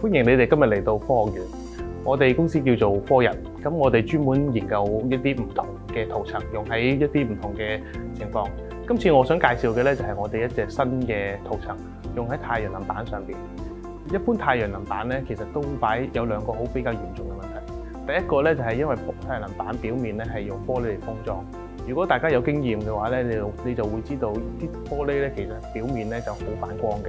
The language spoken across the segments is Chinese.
歡迎你哋今日嚟到科學園。我哋公司叫做科人，咁我哋專門研究一啲唔同嘅塗層，用喺一啲唔同嘅情況。今次我想介紹嘅咧就係我哋一隻新嘅塗層，用喺太陽能板上邊。一般太陽能板咧，其實都擺有兩個好比較嚴重嘅問題。第一個咧就係因為太陽能板表面咧係用玻璃嚟封裝。如果大家有經驗嘅話咧，你就你就會知道啲玻璃咧其實表面咧就好反光嘅。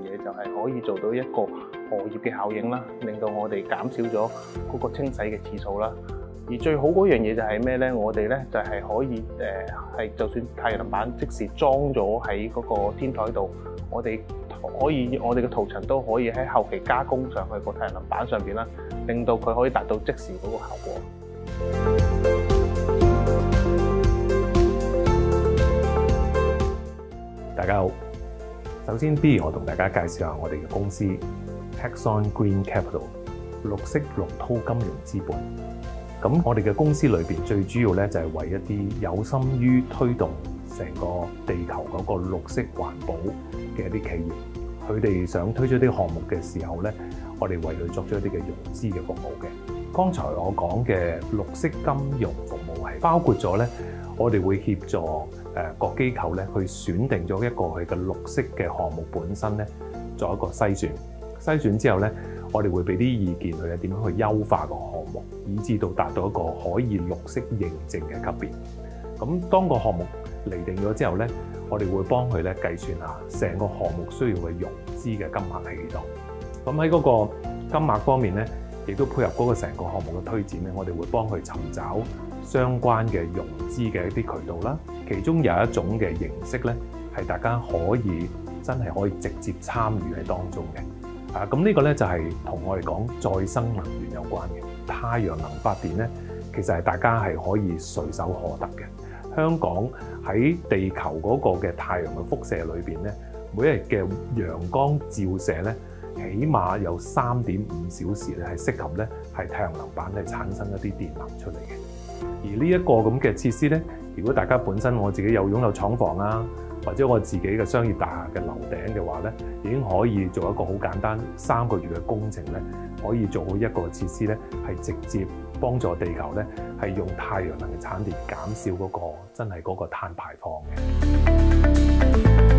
就係可以做到一個荷葉嘅效應啦，令到我哋減少咗嗰個清洗嘅次數啦。而最好嗰樣嘢就係咩咧？我哋咧就係可以誒，係就算太陽能板即時裝咗喺嗰個天台度，我哋可以我哋嘅塗層都可以喺後期加工上去個太陽能板上邊啦，令到佢可以達到即時嗰個效果。大家好，首先，不如我同大家介紹下我哋嘅公司 Taxon Green Capital 綠色龍濤金融資本。咁我哋嘅公司裏邊最主要咧就係為一啲有心於推動成個地球嗰個綠色環保嘅一啲企業，佢哋想推出啲項目嘅時候咧，我哋為佢作出一啲嘅融資嘅服務嘅。剛才我講嘅綠色金融服務係包括咗咧，我哋會協助誒各機構咧去選定咗一個佢嘅綠色嘅項目本身咧，做一個篩選。篩選之後咧，我哋會俾啲意見佢哋點樣去優化個項目，以至到達到一個可以綠色認證嘅級別。咁當個項目釐定咗之後咧，我哋會幫佢咧計算下成個項目需要嘅融資嘅金額係幾多。咁喺嗰個金額方面咧，亦都配合嗰個成個項目嘅推展咧，我哋會幫佢尋找相關嘅融資嘅一啲渠道啦。其中有一種嘅形式咧，係大家可以真係可以直接參與喺當中嘅。啊，咁呢個咧就係同我哋講再生能源有關嘅太陽能發電咧，其實係大家係可以隨手可得嘅。香港喺地球嗰個嘅太陽嘅輻射裏邊咧，每一日嘅陽光照射咧，起碼有三點五小時咧係適合咧係太陽能板咧產生一啲電能出嚟嘅。而呢一個咁嘅設施咧，如果大家本身我自己有擁有廠房啊，或者我自己嘅商業大廈嘅樓頂嘅話咧，已經可以做一個好簡單三個月嘅工程咧，可以做好一個設施咧，係直接幫助地球咧係用太陽能嘅產電減少嗰個真係嗰個碳排放嘅。